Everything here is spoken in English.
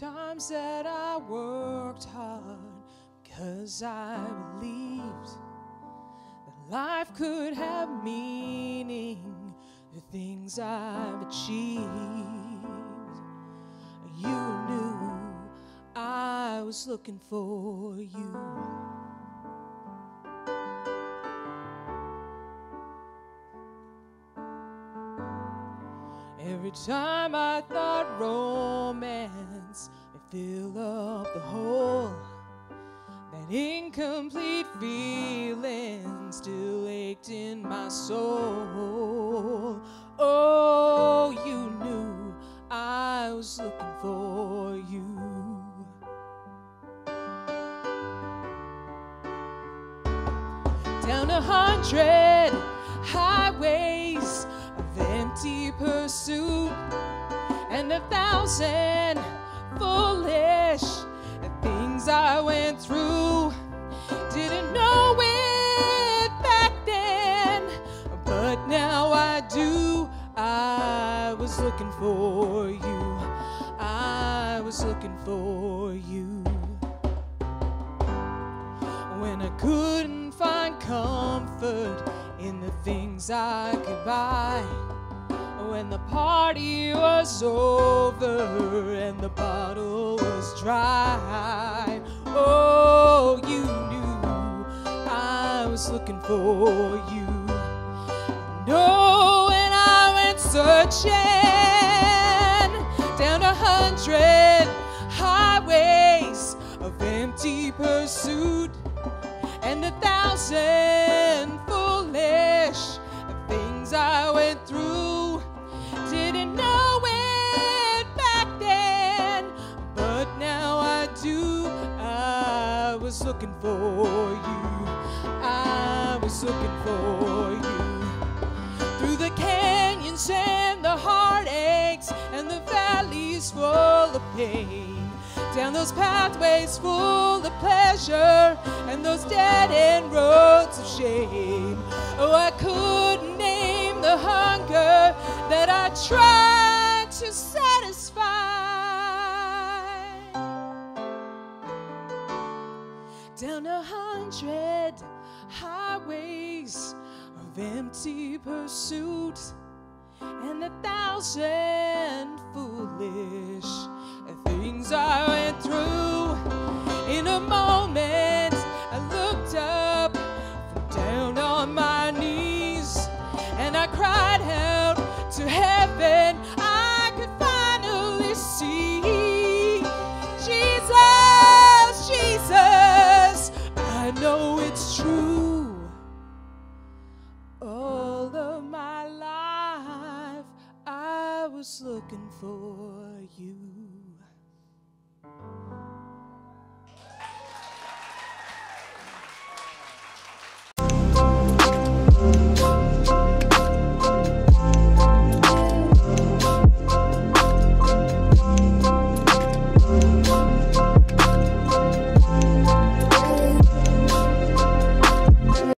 times that I worked hard because I believed that life could have meaning, the things I've achieved. You knew I was looking for you. Every time I thought romance would fill up the hole, that incomplete feeling still ached in my soul. Oh, you knew I was looking for you. Down a hundred highways empty pursuit and a thousand foolish things I went through. Didn't know it back then, but now I do. I was looking for you. I was looking for you. When I couldn't find comfort in the things I could buy. When the party was over and the bottle was dry. Oh, you knew I was looking for you. No, when I went searching down a hundred highways of empty pursuit and a thousand was looking for you. I was looking for you. Through the canyons and the heartaches and the valleys full of pain down those pathways full of pleasure and those dead end roads of shame. Oh, I couldn't name the hunger that I tried Down a hundred highways of empty pursuit and a thousand foolish it's true. All of my life, I was looking for you.